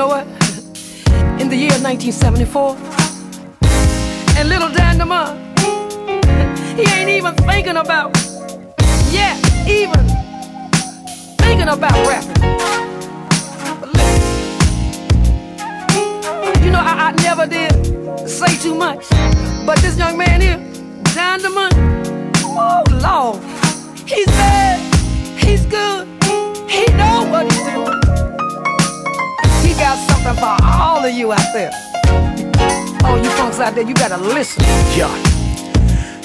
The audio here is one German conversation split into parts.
know what? In the year 1974, and little Dan DeMar, he ain't even thinking about, yeah, even thinking about rapping. But listen, you know, I, I never did say too much, but this young man here, Dan DeMar, oh Lord, he's bad, you out there. Oh, you punks out there, you gotta listen. Ja,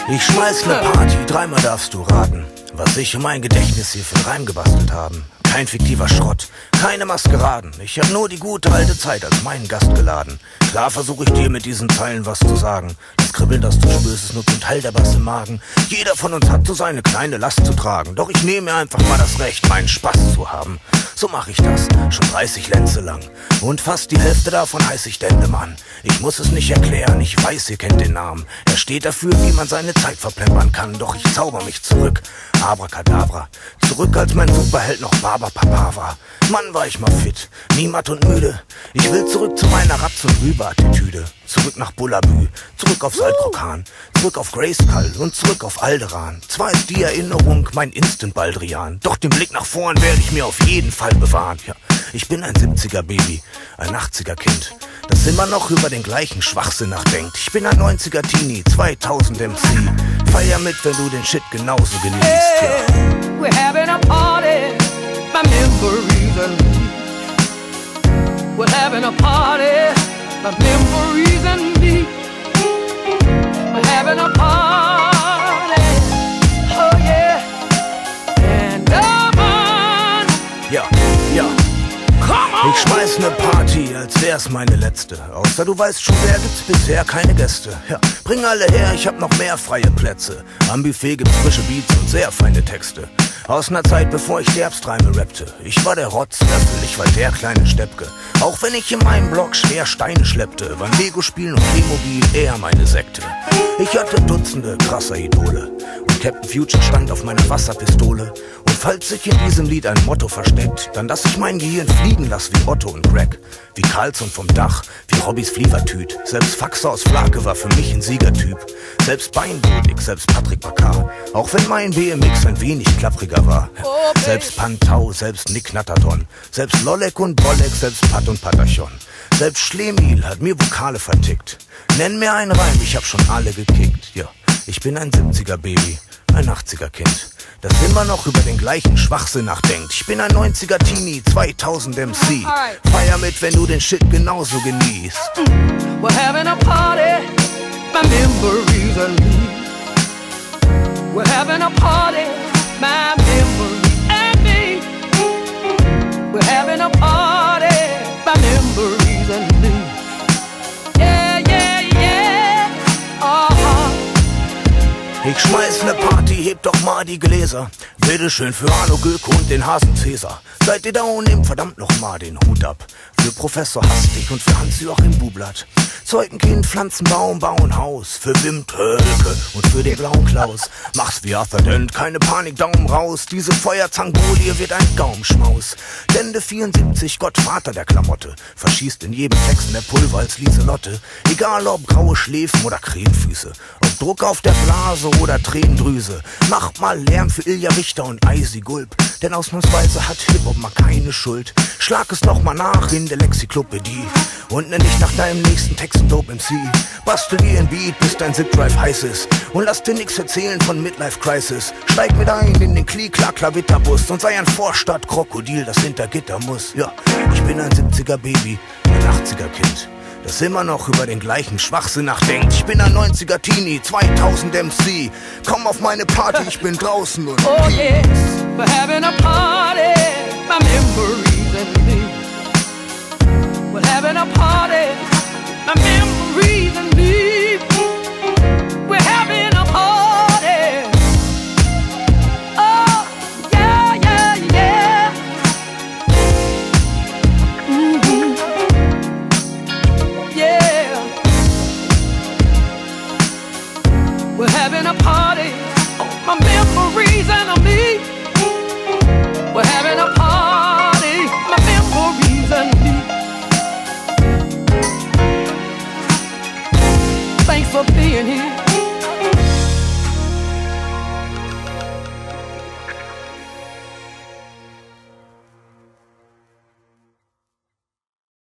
ich schmeiß ne Party, dreimal darfst du raten, was ich um mein Gedächtnis hier für Reim gebastelt haben. Kein fiktiver Schrott, keine Maskeraden. Ich hab nur die gute alte Zeit als meinen Gast geladen. Klar versuche ich dir mit diesen Zeilen was zu sagen. Das Kribbeln, das du spürst, ist nur zum Teil der Bass im Magen. Jeder von uns hat so seine kleine Last zu tragen. Doch ich nehme mir einfach mal das Recht, meinen Spaß zu haben. So mache ich das, schon 30 Lenze lang. Und fast die Hälfte davon heiß ich Dendemann. Ich muss es nicht erklären, ich weiß, ihr kennt den Namen. Er steht dafür, wie man seine Zeit verplempern kann. Doch ich zauber mich zurück. Abracadabra. Zurück als mein Superheld noch Baba Papa war. Mann, war ich mal fit, niemand und müde. Ich will zurück zu meiner Ratz- und Rübe-Attitüde. Zurück nach Bullabü, zurück auf Saltkrokan, zurück auf Grayskull und zurück auf Alderan. Zwar ist die Erinnerung mein Instant-Baldrian, doch den Blick nach vorn werde ich mir auf jeden Fall bewahren. Ja, ich bin ein 70er-Baby, ein 80er-Kind, das immer noch über den gleichen Schwachsinn nachdenkt. Ich bin ein 90er-Teenie, 2000 MC. Feier mit, wenn du den Shit genauso genießt. Ja. We're having a party, my memories and me. We're having a party, my memories and me. We're having a party, oh yeah. And come on, come on. Ich schmeiß ne Party, als wär's meine letzte. Außer du weißt schon, wer gibt's bisher keine Gäste. Ja, bring alle her, ich hab noch mehr freie Plätze. Am Buffet gibt's frische Beats und sehr feine Texte. Aus ner Zeit, bevor ich Derbstreime rappte. Ich war der Rotzlöffel, ich war der kleine Steppke. Auch wenn ich in meinem Blog schwer Steine schleppte, waren Lego-Spielen und Playmobil eher meine Sekte. Ich hatte Dutzende krasser Idole. Captain Future stand auf meiner Wasserpistole. Und falls sich in diesem Lied ein Motto versteckt, dann dass ich mein Gehirn fliegen lass wie Otto und Greg. Wie Carlson vom Dach, wie Robbys Flievertüt. Selbst Faxer aus Flake war für mich ein Siegertyp. Selbst Beinbodig, selbst Patrick Bakar. Auch wenn mein BMX ein wenig klappriger war. Selbst Pantau, selbst Nick Natterdon. Selbst Lollek und Bolek, selbst Pat und Patachon. Selbst Schlemil hat mir Vokale vertickt. Nenn mir einen Reim, ich hab schon alle gekickt. Ja, ich bin ein 70er Baby, ein 80er Kind. Das immer noch über den gleichen Schwachsinn nachdenkt. Ich bin ein 90er Teenie, 2000 MC. Feier mit, wenn du den Shit genauso genießt. We're having a party, my memories and me. We're having a party, my Ich schmeiß ne Party, heb doch mal die Gläser. Bitteschön für Arno Gülke und den Hasen Cäsar. Seid ihr da und nehmt verdammt noch mal den Hut ab. Für Professor Hastig und für Hans-Joachim Bublatt. Zeugenkind, Pflanzenbaum, bauen Haus. Für Wim Tölke und für den blauen Klaus. Mach's wie Arthur Dent, keine Panik, Daumen raus. Diese Feuerzangenbolie wird ein Gaumschmaus. Dende 74, Gottvater der Klamotte. Verschießt in jedem Text mehr Pulver als Lieselotte. Egal ob graue Schläfen oder Krähenfüße. Druck auf der Blase oder Tränendrüse. Macht mal Lärm für Ilja Richter und Eisi Gulp. Denn ausnahmsweise hat Hip-Hop mal keine Schuld. Schlag es noch mal nach in der Lexiklopädie. Und nenn dich nach deinem nächsten Text ein Dope MC. Bastel dir ein Beat, bis dein Zip-Drive heiß ist. Und lass dir nix erzählen von Midlife Crisis. Steig mit ein in den Kli-Kla-Klavitterbus und sei ein Vorstadt-Krokodil, das hinter Gitter muss. Ja, ich bin ein 70er Baby, ein 80er Kind. Das immer noch über den gleichen Schwachsinn nachdenkt. Ich bin ein 90er Teenie, 2000 MC. Komm auf meine Party, ich bin draußen und Oh yes, we're having a party,